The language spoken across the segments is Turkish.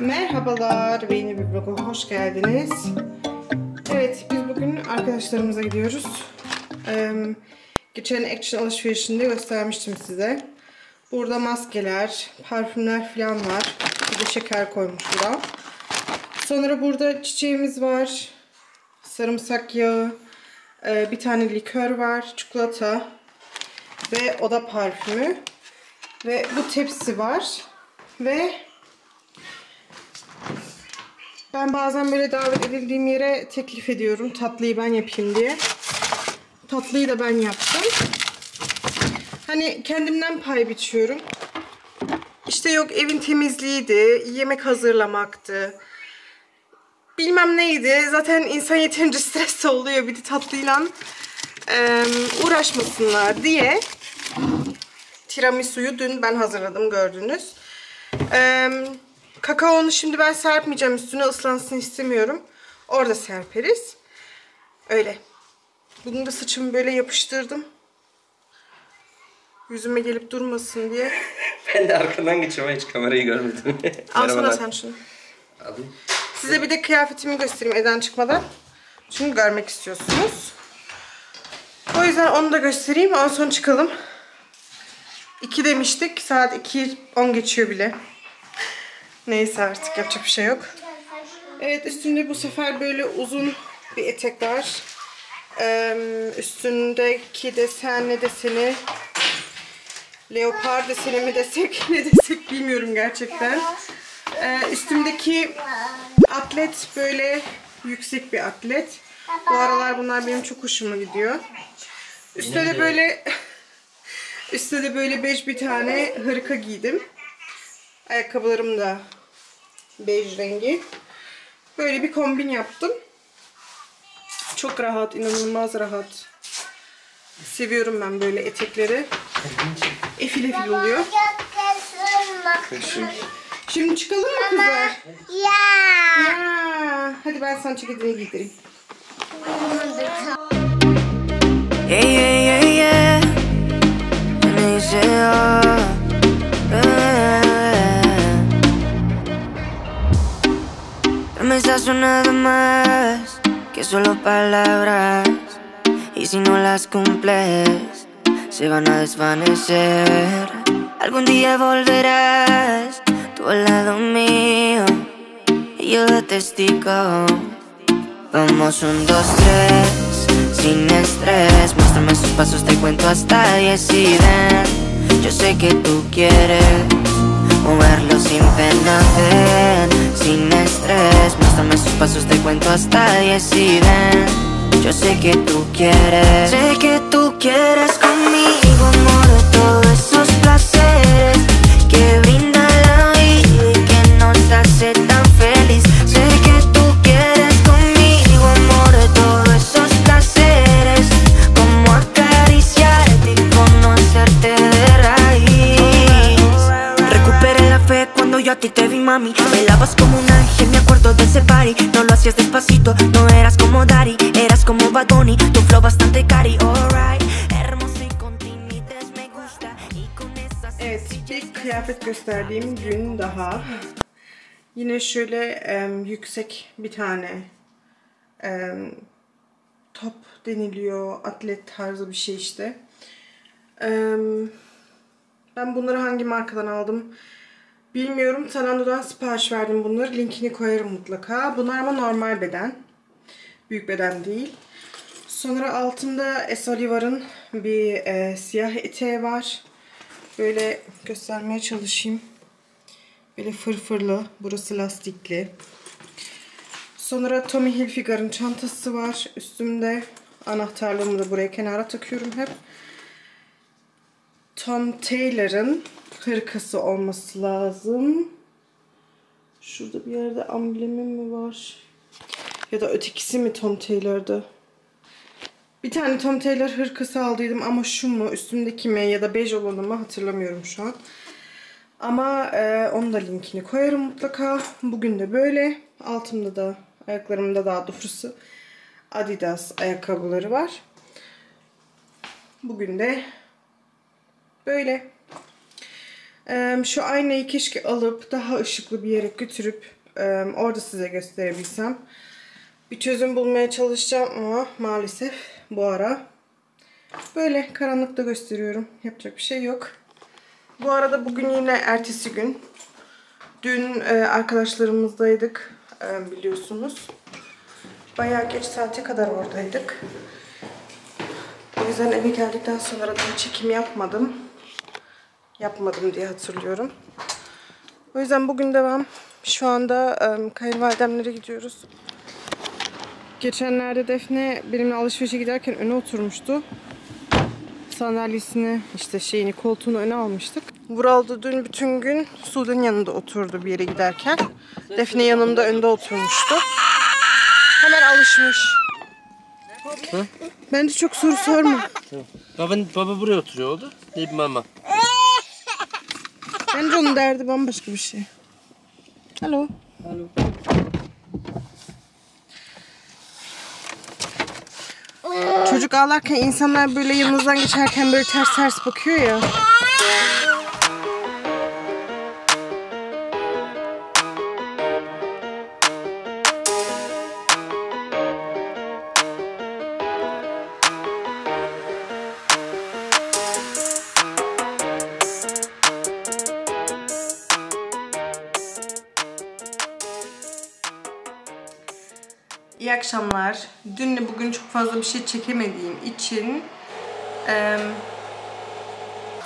Merhabalar ve yeni bir vloga hoş geldiniz. Evet biz bugün arkadaşlarımıza gidiyoruz. Ee, geçen Action alışverişinde göstermiştim size. Burada maskeler, parfümler falan var. Bir de şeker koymuş bura. Sonra burada çiçeğimiz var. Sarımsak yağı. ee, bir tane likör var. Çikolata. Ve oda parfümü. Ve bu tepsi var. Ve ben bazen böyle davet edildiğim yere teklif ediyorum. Tatlıyı ben yapayım diye. Tatlıyı da ben yaptım. Hani kendimden pay biçiyorum. İşte yok evin temizliğiydi, yemek hazırlamaktı. Bilmem neydi. Zaten insan yeterince stresli oluyor. Bir de tatlıyla e, uğraşmasınlar diye tiramisu'yu dün ben hazırladım gördünüz. Ee, kakaonu şimdi ben serpmeyeceğim üstüne ıslansın istemiyorum. Orada serperiz. Öyle. Bugün de saçımı böyle yapıştırdım. Yüzüme gelip durmasın diye. Ben de arkadan geçiyorum hiç kamerayı görmedim. Alsana sen şunu. Alayım. Size bir de kıyafetimi göstereyim evden çıkmadan. Çünkü görmek istiyorsunuz. O yüzden onu da göstereyim. Ondan sonra çıkalım. 2 demiştik. Saat 2 10 geçiyor bile. Neyse artık yapacak bir şey yok. Evet üstünde bu sefer böyle uzun bir etek var. Ee, üstündeki desen ne deseni leopar deseni mi desek ne desek bilmiyorum gerçekten. Ee, üstümdeki atlet böyle yüksek bir atlet. Bu aralar bunlar benim çok hoşuma gidiyor. Üstte de böyle üstte de böyle bej bir tane hırka giydim. Ayakkabılarım da bej rengi. Böyle bir kombin yaptım. Çok rahat, inanılmaz rahat. Seviyorum ben böyle etekleri. Efil efil oluyor. Şimdi çıkalım mı kızlar? Ya. Ya, hadi ben sana ceketini giydireyim. Yeah, yeah, Dame esas son nada más que solo palabras. Y si no las cumples, se van a desvanecer. Algún día volverás tú al lado mío y yo de testigo. Vamos un, dos, tres, sin estrés Muéstrame sus pasos, te cuento hasta diez y ven Yo sé que tú quieres moverlo sin pena, Sin estrés, muéstrame sus pasos, te cuento hasta diez y ven. Yo sé que tú quieres Sé que tú quieres a ti te vi, mami. Bailabas como un ángel, me acuerdo de ese party. No lo hacías despacito, no eras como Daddy Eras como Bad Bunny, tu flow bastante cari, alright. Hermoso y con timidez me gusta. Y con esa Evet, bir kıyafet gösterdiğim gün daha. Yine şöyle em, yüksek bir tane em, top deniliyor, atlet tarzı bir şey işte. Em, ben bunları hangi markadan aldım bilmiyorum. Zalando'dan sipariş verdim bunları. Linkini koyarım mutlaka. Bunlar ama normal beden. Büyük beden değil. Sonra altında Es Oliver'ın bir e, siyah eteği var. Böyle göstermeye çalışayım. Böyle fırfırlı. Burası lastikli. Sonra Tommy Hilfiger'ın çantası var üstümde. Anahtarlığımı da buraya kenara takıyorum hep. Tom Taylor'ın hırkası olması lazım. Şurada bir yerde amblemi mi var? Ya da ötekisi mi Tom Taylor'dı? Bir tane Tom Taylor hırkası aldıydım ama şu mu üstümdeki mi ya da bej olanı mı hatırlamıyorum şu an. Ama e, onun da linkini koyarım mutlaka. Bugün de böyle. Altımda da ayaklarımda daha doğrusu Adidas ayakkabıları var. Bugün de böyle. Şu aynayı keşke alıp daha ışıklı bir yere götürüp orada size gösterebilsem. Bir çözüm bulmaya çalışacağım ama maalesef bu ara böyle karanlıkta gösteriyorum. Yapacak bir şey yok. Bu arada bugün yine ertesi gün. Dün e, arkadaşlarımızdaydık e, biliyorsunuz. Bayağı geç saate kadar oradaydık. O yüzden eve geldikten sonra da çekim yapmadım. Yapmadım diye hatırlıyorum. O yüzden bugün devam. Şu anda e, kayınvalidemlere gidiyoruz. Geçenlerde Defne benimle alışverişe giderken öne oturmuştu. Sandalyesini işte şeyini koltuğunu öne almıştık. Vural da dün bütün gün Sude'nin yanında oturdu bir yere giderken. Defne yanımda önde oturmuştu. Hemen alışmış. Bence çok soru sorma. Baba, baba buraya oturuyor oldu. Ne bir mama. Bence onun derdi bambaşka bir şey. Alo. Çocuk ağlarken insanlar böyle yanınızdan geçerken böyle ters ters bakıyor ya. İyi akşamlar. Dünle bugün çok fazla bir şey çekemediğim için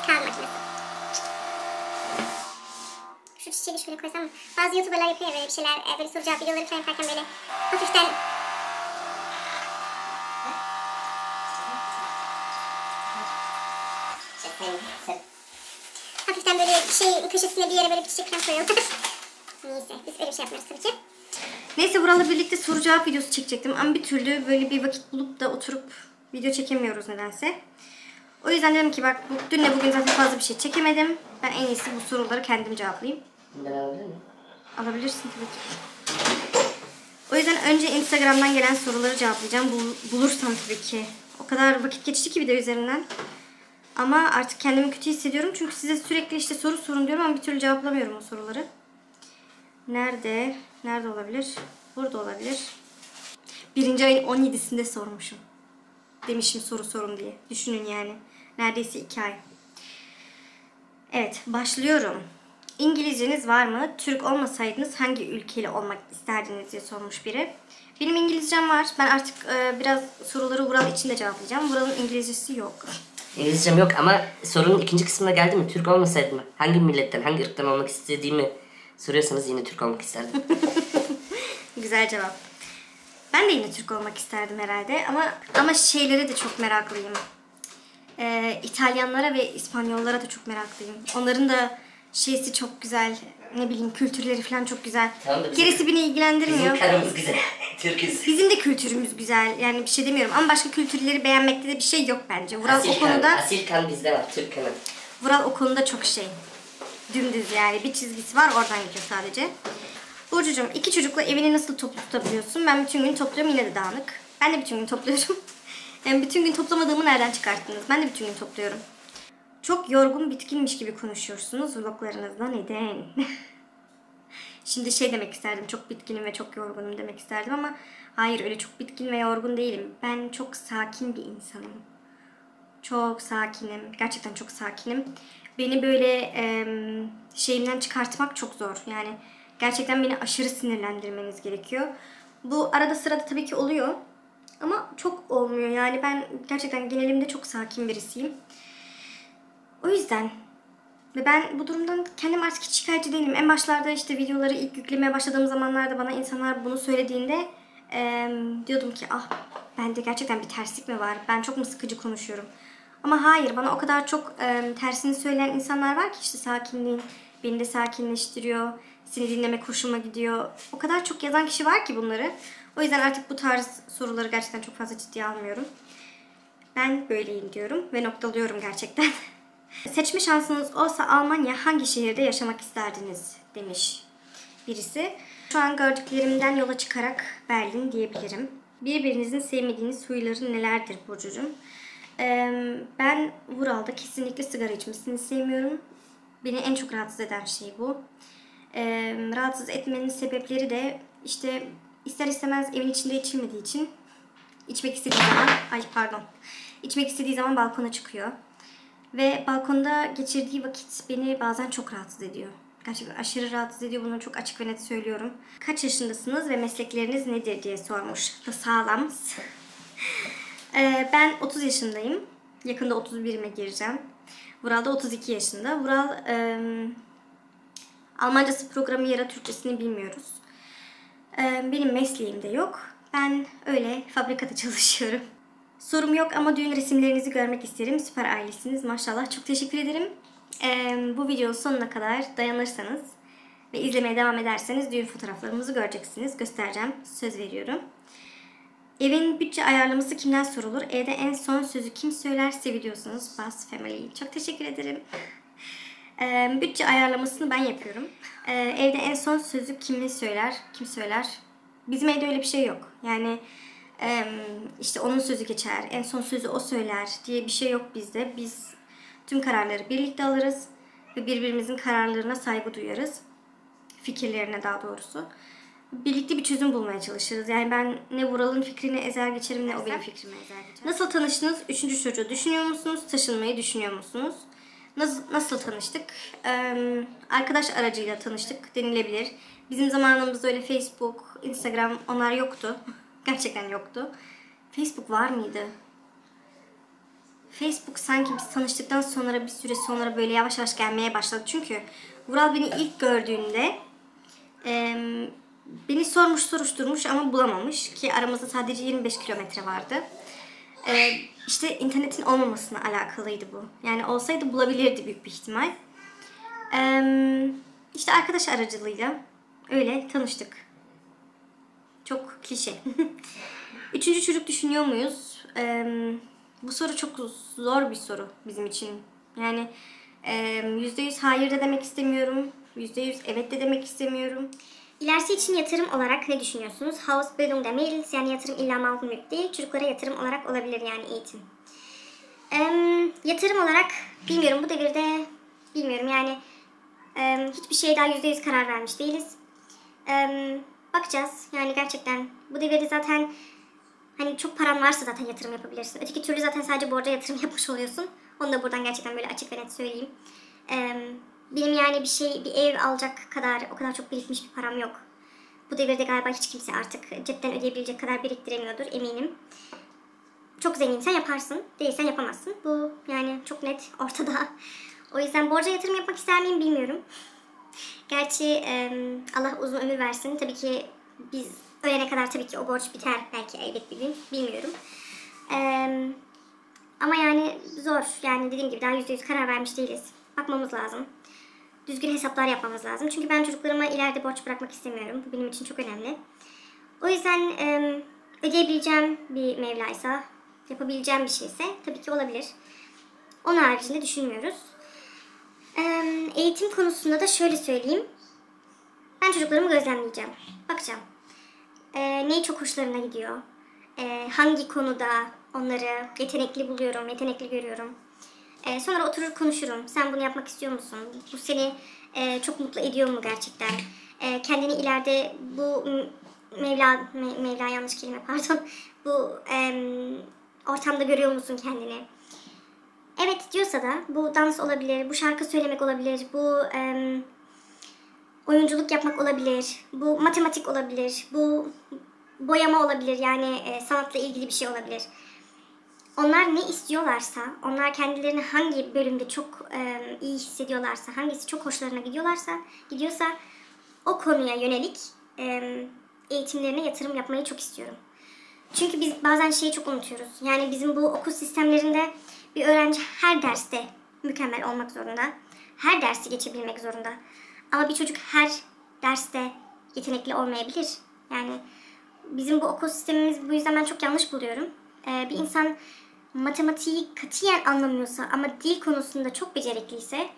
makinesi. Şu çiçeği şöyle koysam? Bazı youtuberlar yapıyor ya böyle bir şeyler, e, böyle soru cevap videoları falan yaparken böyle hafiften... Hafiften böyle şey köşesine bir yere böyle bir çiçek falan koyuyorlar. Neyse biz öyle bir şey yapmıyoruz tabii ki. Neyse Vural'la birlikte soru cevap videosu çekecektim ama bir türlü böyle bir vakit bulup da oturup video çekemiyoruz nedense. O yüzden dedim ki bak bu, dünle bugün zaten fazla bir şey çekemedim. Ben en iyisi bu soruları kendim cevaplayayım. Ben alabilir miyim? Alabilirsin tabii ki. O yüzden önce Instagram'dan gelen soruları cevaplayacağım. Bul- bulursam tabii ki. O kadar vakit geçti ki bir de üzerinden. Ama artık kendimi kötü hissediyorum. Çünkü size sürekli işte soru sorun diyorum ama bir türlü cevaplamıyorum o soruları. Nerede? Nerede olabilir? Burada olabilir. Birinci ayın 17'sinde sormuşum. Demişim soru sorun diye. Düşünün yani. Neredeyse iki ay. Evet, başlıyorum. İngilizceniz var mı? Türk olmasaydınız hangi ülkeli olmak isterdiniz diye sormuş biri. Benim İngilizcem var. Ben artık e, biraz soruları Vural için de cevaplayacağım. Vural'ın İngilizcesi yok. İngilizcem yok ama sorunun ikinci kısmına geldi mi? Türk olmasaydım? Hangi milletten, hangi ırktan olmak istediğimi soruyorsanız yine Türk olmak isterdim. Güzel cevap. Ben de yine Türk olmak isterdim herhalde ama ama şeylere de çok meraklıyım. Ee, İtalyanlara ve İspanyollara da çok meraklıyım. Onların da şeysi çok güzel. Ne bileyim kültürleri falan çok güzel. Tamam da bizim- Gerisi beni ilgilendirmiyor. Bizim karımız güzel. Türküz. Bizim de kültürümüz güzel. Yani bir şey demiyorum ama başka kültürleri beğenmekte de bir şey yok bence. Vural o Asil kan, konuda asil kan bizde var. Türk kanı. Vural o konuda çok şey. Dümdüz yani. Bir çizgisi var oradan gidiyor sadece. Burcucuğum iki çocukla evini nasıl toplu tutabiliyorsun? Ben bütün gün topluyorum yine de dağınık. Ben de bütün gün topluyorum. Yani bütün gün toplamadığımı nereden çıkarttınız? Ben de bütün gün topluyorum. Çok yorgun bitkinmiş gibi konuşuyorsunuz vloglarınızda. Neden? Şimdi şey demek isterdim. Çok bitkinim ve çok yorgunum demek isterdim ama hayır öyle çok bitkin ve yorgun değilim. Ben çok sakin bir insanım. Çok sakinim. Gerçekten çok sakinim. Beni böyle em, şeyimden çıkartmak çok zor. Yani gerçekten beni aşırı sinirlendirmeniz gerekiyor. Bu arada sırada tabii ki oluyor. Ama çok olmuyor. Yani ben gerçekten genelimde çok sakin birisiyim. O yüzden ve ben bu durumdan kendim artık hiç şikayetçi değilim. En başlarda işte videoları ilk yüklemeye başladığım zamanlarda bana insanlar bunu söylediğinde em, diyordum ki ah bende gerçekten bir terslik mi var? Ben çok mu sıkıcı konuşuyorum? Ama hayır bana o kadar çok em, tersini söyleyen insanlar var ki işte sakinliğin beni de sakinleştiriyor. Seni dinlemek hoşuma gidiyor. O kadar çok yazan kişi var ki bunları. O yüzden artık bu tarz soruları gerçekten çok fazla ciddiye almıyorum. Ben böyleyim diyorum ve noktalıyorum gerçekten. Seçme şansınız olsa Almanya hangi şehirde yaşamak isterdiniz demiş birisi. Şu an gördüklerimden yola çıkarak Berlin diyebilirim. Birbirinizin sevmediğiniz huyları nelerdir Burcucuğum? Ben Vural'da kesinlikle sigara içmesini sevmiyorum. Beni en çok rahatsız eden şey bu. Rahatsız etmenin sebepleri de işte ister istemez evin içinde içilmediği için içmek istediği zaman, ay pardon, içmek istediği zaman balkona çıkıyor. Ve balkonda geçirdiği vakit beni bazen çok rahatsız ediyor. Gerçekten aşırı rahatsız ediyor. Bunu çok açık ve net söylüyorum. Kaç yaşındasınız ve meslekleriniz nedir diye sormuş. Da sağlam. Ee, ben 30 yaşındayım. Yakında 31'ime gireceğim. Vural da 32 yaşında. Vural e, Almancası programı yara Türkçesini bilmiyoruz. Ee, benim mesleğim de yok. Ben öyle fabrikada çalışıyorum. Sorum yok ama düğün resimlerinizi görmek isterim. Süper ailesiniz maşallah. Çok teşekkür ederim. Ee, bu videonun sonuna kadar dayanırsanız ve izlemeye devam ederseniz düğün fotoğraflarımızı göreceksiniz. Göstereceğim. Söz veriyorum. Evin bütçe ayarlaması kimden sorulur? Evde en son sözü kim söylerse biliyorsunuz. Bas Family. Çok teşekkür ederim. Ee, bütçe ayarlamasını ben yapıyorum. Ee, evde en son sözü kimi söyler? Kim söyler? Bizim evde öyle bir şey yok. Yani em, işte onun sözü geçer, en son sözü o söyler diye bir şey yok bizde. Biz tüm kararları birlikte alırız ve birbirimizin kararlarına saygı duyarız. Fikirlerine daha doğrusu. Birlikte bir çözüm bulmaya çalışırız. Yani ben ne Vural'ın fikrini ezer geçerim ne o benim fikrimi ezer geçer. Nasıl tanıştınız? Üçüncü çocuğu düşünüyor musunuz? Taşınmayı düşünüyor musunuz? Nasıl, nasıl tanıştık? Ee, arkadaş aracıyla tanıştık denilebilir. Bizim zamanımızda öyle Facebook, Instagram onlar yoktu. Gerçekten yoktu. Facebook var mıydı? Facebook sanki biz tanıştıktan sonra bir süre sonra böyle yavaş yavaş gelmeye başladı. Çünkü Vural beni ilk gördüğünde e, beni sormuş soruşturmuş ama bulamamış. Ki aramızda sadece 25 kilometre vardı. E, işte internetin olmamasına alakalıydı bu. Yani olsaydı bulabilirdi büyük bir ihtimal. E, işte arkadaş aracılığıyla öyle tanıştık. Çok klişe. Üçüncü çocuk düşünüyor muyuz? Ee, bu soru çok zor bir soru bizim için. Yani yüzde yüz hayır da demek istemiyorum. Yüzde yüz evet de demek istemiyorum. İlerisi için yatırım olarak ne düşünüyorsunuz? House Bildung demeyiniz yani yatırım illa mal mülk değil. Çocuklara yatırım olarak olabilir yani eğitim. Eee, yatırım olarak bilmiyorum bu devirde bilmiyorum yani eee, hiçbir şeye daha yüzde yüz karar vermiş değiliz. Eee, bakacağız yani gerçekten bu devirde zaten hani çok paran varsa zaten yatırım yapabilirsin. Öteki türlü zaten sadece borca yatırım yapmış oluyorsun. Onu da buradan gerçekten böyle açık ve net söyleyeyim. Eee, benim yani bir şey, bir ev alacak kadar, o kadar çok birikmiş bir param yok. Bu devirde galiba hiç kimse artık cepten ödeyebilecek kadar biriktiremiyordur eminim. Çok zenginsen yaparsın, değilsen yapamazsın. Bu yani çok net ortada. O yüzden borca yatırım yapmak ister miyim bilmiyorum. Gerçi Allah uzun ömür versin. Tabii ki biz ölene kadar tabii ki o borç biter belki elbet bir gün. Bilmiyorum. Ama yani zor. Yani dediğim gibi daha yüzde yüz karar vermiş değiliz. Bakmamız lazım. Düzgün hesaplar yapmamız lazım. Çünkü ben çocuklarıma ileride borç bırakmak istemiyorum. Bu benim için çok önemli. O yüzden em, ödeyebileceğim bir mevlaysa, yapabileceğim bir şeyse tabii ki olabilir. Onun haricinde düşünmüyoruz. Em, eğitim konusunda da şöyle söyleyeyim. Ben çocuklarımı gözlemleyeceğim. Bakacağım. Ee, neyi çok hoşlarına gidiyor? Ee, hangi konuda onları yetenekli buluyorum, yetenekli görüyorum? Ee, sonra oturur konuşurum. Sen bunu yapmak istiyor musun? Bu seni e, çok mutlu ediyor mu gerçekten? Ee, kendini ileride bu Mevla, Me- Mevla yanlış kelime pardon. Bu em, ortamda görüyor musun kendini? Evet diyorsa da bu dans olabilir, bu şarkı söylemek olabilir, bu em, oyunculuk yapmak olabilir, bu matematik olabilir, bu boyama olabilir yani e, sanatla ilgili bir şey olabilir. Onlar ne istiyorlarsa, onlar kendilerini hangi bölümde çok e, iyi hissediyorlarsa, hangisi çok hoşlarına gidiyorlarsa, gidiyorsa o konuya yönelik e, eğitimlerine yatırım yapmayı çok istiyorum. Çünkü biz bazen şeyi çok unutuyoruz. Yani bizim bu okul sistemlerinde bir öğrenci her derste mükemmel olmak zorunda. Her dersi geçebilmek zorunda. Ama bir çocuk her derste yetenekli olmayabilir. Yani bizim bu okul sistemimiz bu yüzden ben çok yanlış buluyorum. Ee, bir insan matematiği katiyen anlamıyorsa ama dil konusunda çok becerikliyse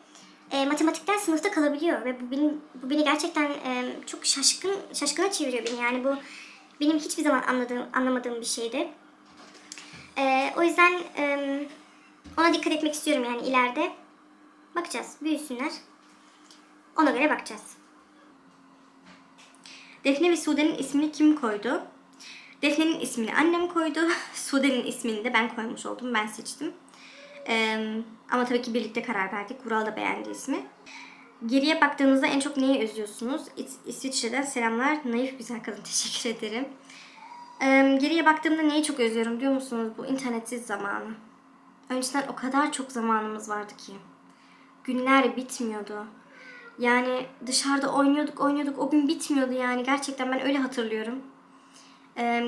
e, matematikten sınıfta kalabiliyor ve bu beni, bu beni gerçekten e, çok şaşkın şaşkına çeviriyor beni. Yani bu benim hiçbir zaman anladığım anlamadığım bir şeydi. E, o yüzden e, ona dikkat etmek istiyorum yani ileride. Bakacağız. Büyüsünler. Ona göre bakacağız. Defne ve Sude'nin ismini kim koydu? Defne'nin ismini annem koydu. Sude'nin ismini de ben koymuş oldum. Ben seçtim. Ee, ama tabii ki birlikte karar verdik. Vural da beğendi ismi. Geriye baktığınızda en çok neyi özlüyorsunuz? İs- İsviçre'den selamlar. Naif güzel kadın. Teşekkür ederim. Ee, geriye baktığımda neyi çok özlüyorum biliyor musunuz? Bu internetsiz zamanı. Önceden o kadar çok zamanımız vardı ki. Günler bitmiyordu. Yani dışarıda oynuyorduk oynuyorduk o gün bitmiyordu yani. Gerçekten ben öyle hatırlıyorum.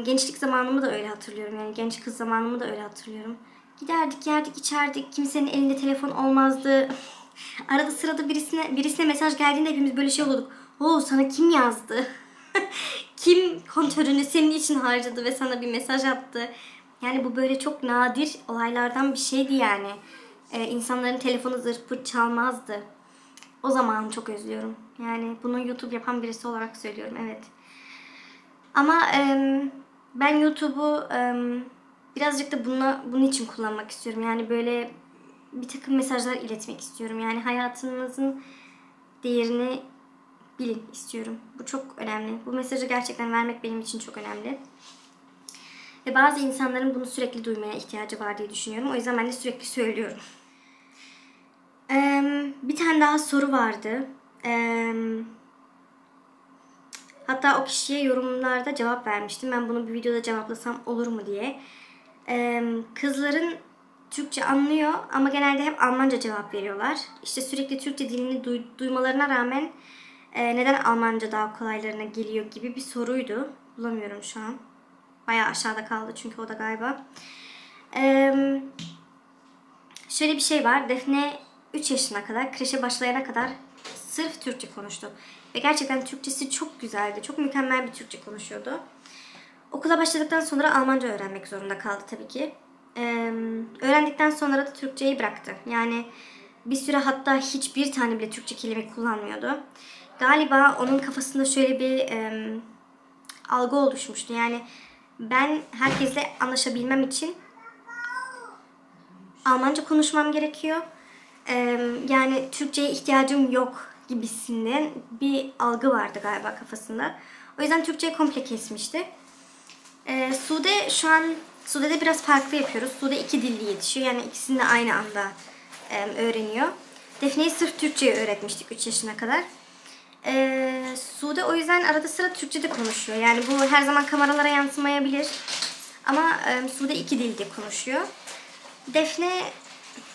Gençlik zamanımı da öyle hatırlıyorum. Yani genç kız zamanımı da öyle hatırlıyorum. Giderdik, yerdik, içerdik. Kimsenin elinde telefon olmazdı. Arada sırada birisine birisine mesaj geldiğinde hepimiz böyle şey oluyorduk. Oo sana kim yazdı? kim kontörünü senin için harcadı ve sana bir mesaj attı? Yani bu böyle çok nadir olaylardan bir şeydi yani. Ee, insanların telefonu zırt çalmazdı. O zaman çok özlüyorum. Yani bunu YouTube yapan birisi olarak söylüyorum evet. Ama em, ben YouTube'u em, birazcık da buna, bunun için kullanmak istiyorum. Yani böyle bir takım mesajlar iletmek istiyorum. Yani hayatınızın değerini bilin istiyorum. Bu çok önemli. Bu mesajı gerçekten vermek benim için çok önemli. Ve bazı insanların bunu sürekli duymaya ihtiyacı var diye düşünüyorum. O yüzden ben de sürekli söylüyorum. Em, bir tane daha soru vardı. Em, hatta o kişiye yorumlarda cevap vermiştim. Ben bunu bir videoda cevaplasam olur mu diye. Em, kızların Türkçe anlıyor ama genelde hep Almanca cevap veriyorlar. İşte sürekli Türkçe dilini duy- duymalarına rağmen e, neden Almanca daha kolaylarına geliyor gibi bir soruydu. Bulamıyorum şu an. Bayağı aşağıda kaldı çünkü o da galiba. Eee Şöyle bir şey var. Defne 3 yaşına kadar, kreşe başlayana kadar sırf Türkçe konuştu. Ve gerçekten Türkçesi çok güzeldi. Çok mükemmel bir Türkçe konuşuyordu. Okula başladıktan sonra Almanca öğrenmek zorunda kaldı tabii ki. Ee, öğrendikten sonra da Türkçeyi bıraktı. Yani bir süre hatta hiçbir tane bile Türkçe kelime kullanmıyordu. Galiba onun kafasında şöyle bir em, algı oluşmuştu. Yani ben herkesle anlaşabilmem için Almanca konuşmam gerekiyor. Ee, yani Türkçe'ye ihtiyacım yok gibisinden bir algı vardı galiba kafasında. O yüzden Türkçeyi komple kesmişti. Ee, Sude şu an Sude'de biraz farklı yapıyoruz. Sude iki dilli yetişiyor. Yani ikisini de aynı anda e, öğreniyor. Defne'yi sırf Türkçeyi öğretmiştik 3 yaşına kadar. Ee, Sude o yüzden arada sıra Türkçe'de konuşuyor. Yani bu her zaman kameralara yansımayabilir. Ama e, Sude iki dilde konuşuyor. Defne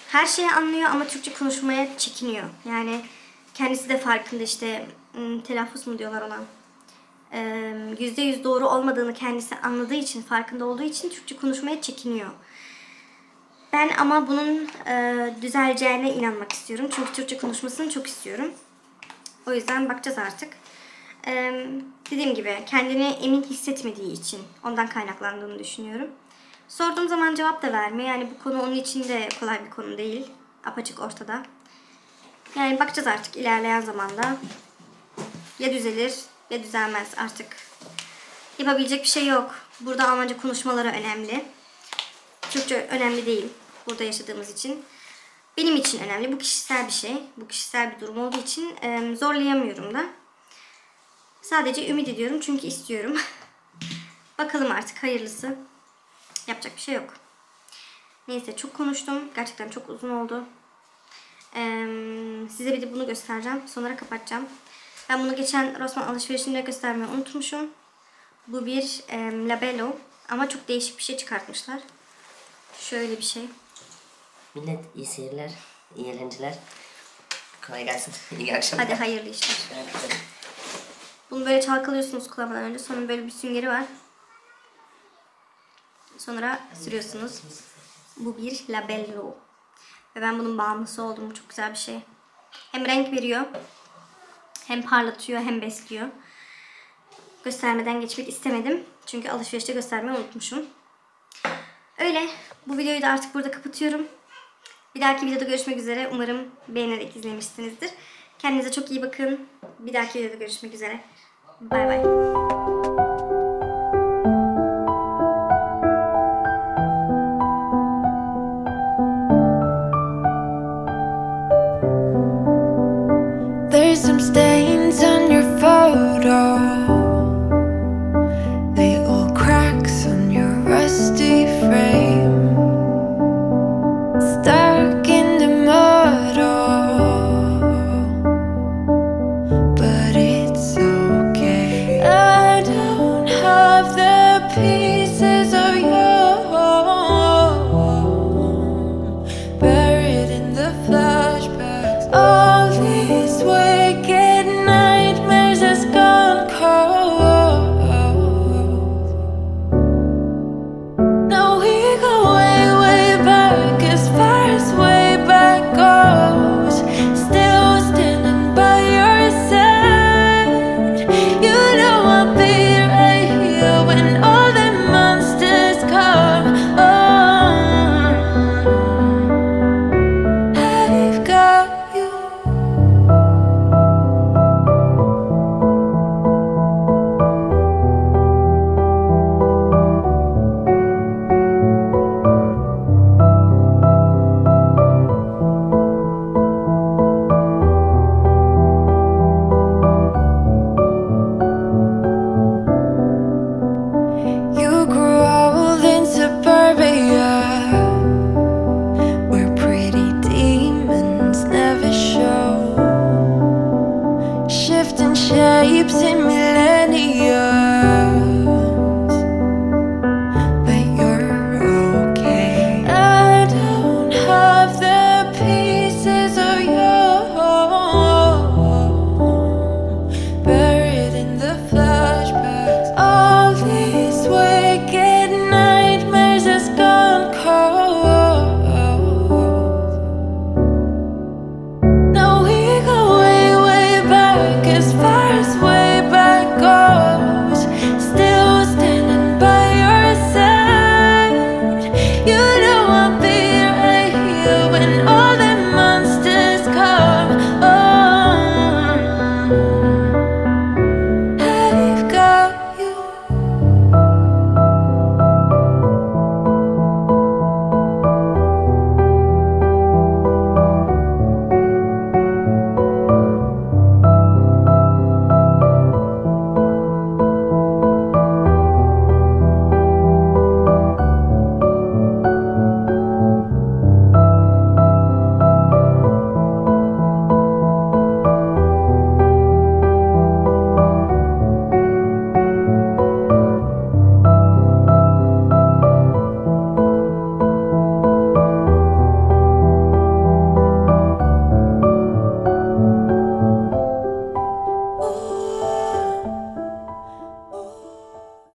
her şeyi anlıyor ama Türkçe konuşmaya çekiniyor. Yani kendisi de farkında işte ım, telaffuz mu diyorlar ona. Yüzde yüz doğru olmadığını kendisi anladığı için, farkında olduğu için Türkçe konuşmaya çekiniyor. Ben ama bunun e, düzeleceğine inanmak istiyorum. Çünkü Türkçe konuşmasını çok istiyorum. O yüzden bakacağız artık. Ee, dediğim gibi kendini emin hissetmediği için ondan kaynaklandığını düşünüyorum. Sorduğum zaman cevap da vermiyor. Yani bu konu onun için de kolay bir konu değil. Apaçık ortada. Yani bakacağız artık ilerleyen zamanda. Ya düzelir ya düzelmez artık. Yapabilecek bir şey yok. Burada Almanca konuşmaları önemli. Türkçe önemli değil. Burada yaşadığımız için. Benim için önemli. Bu kişisel bir şey. Bu kişisel bir durum olduğu için zorlayamıyorum da. Sadece ümit ediyorum çünkü istiyorum. Bakalım artık hayırlısı. Yapacak bir şey yok. Neyse çok konuştum. Gerçekten çok uzun oldu. Ee, size bir de bunu göstereceğim. Sonra kapatacağım. Ben bunu geçen Rossmann alışverişinde göstermeyi unutmuşum. Bu bir e, labello. Ama çok değişik bir şey çıkartmışlar. Şöyle bir şey. Millet iyi seyirler, iyi eğlenceler. Kolay gelsin. İyi akşamlar. Hadi hayırlı işler. Evet. Bunu böyle çalkalıyorsunuz kullanmadan önce. Sonra böyle bir süngeri var. Sonra sürüyorsunuz. Bu bir labello. Ve ben bunun bağımlısı oldum. Bu çok güzel bir şey. Hem renk veriyor. Hem parlatıyor hem besliyor. Göstermeden geçmek istemedim. Çünkü alışverişte göstermeyi unutmuşum. Öyle. Bu videoyu da artık burada kapatıyorum. Bir dahaki videoda görüşmek üzere. Umarım beğenerek izlemişsinizdir. Kendinize çok iyi bakın. Bir dahaki videoda görüşmek üzere. Bay bay.